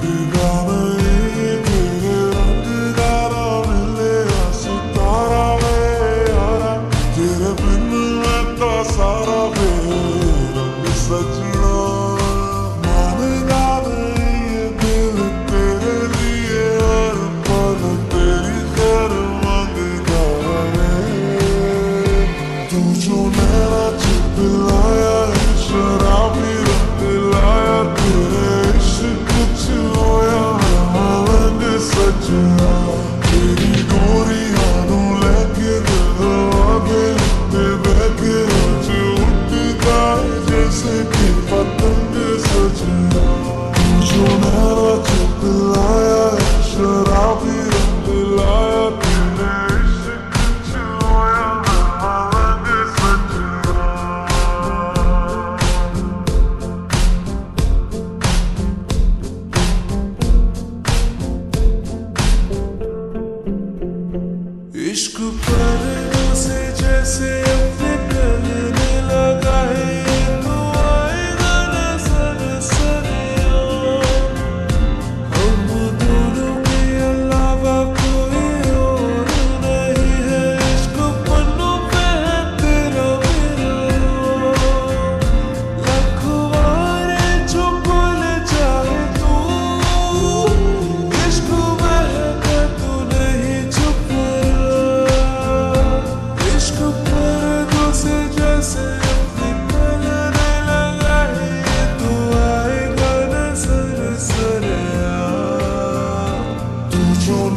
You got roll. Quando você disse eu vi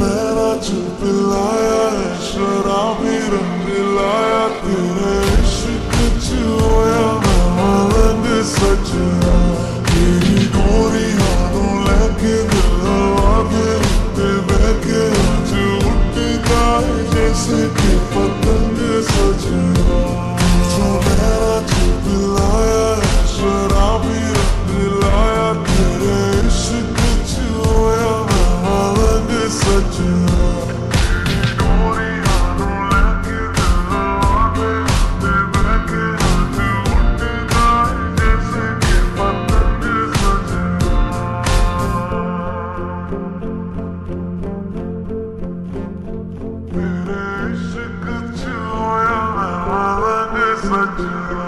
मेरा चुप लाया है शराबी रंग लाया तेरे इश्क चोया मैं सच तेरी गोरी हाथों लेके Madura.